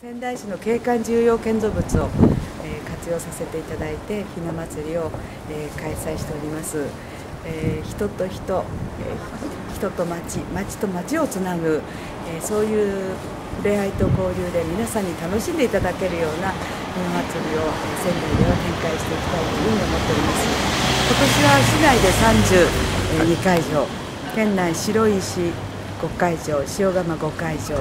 仙台市の景観重要建造物を、えー、活用させていただいてひな祭りを、えー、開催しております、えー、人と人、え人と町町と町をつなぐ、えそういう触れ合いと交流で皆さんに楽しんでいただけるようなひな祭りを、え仙台では展開していきたいというふうに思っております。今年は市内で32会場。県内白石5会場塩釜5会場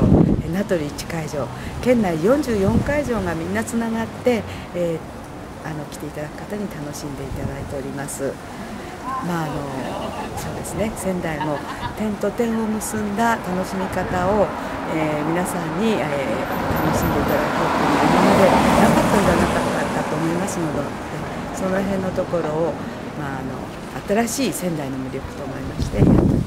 名取1会場県内44会場がみんなつながって、えー、あの来ていただく方に楽しんでいただいております。まあ、あのそうですね仙台も点と点を結んだ楽しみ方を、えー、皆さんに、えー、楽しんでいただこうという今までなかったんじゃなかったかと思いますのでその辺のところを、まあ、あの新しい仙台の魅力と思いまして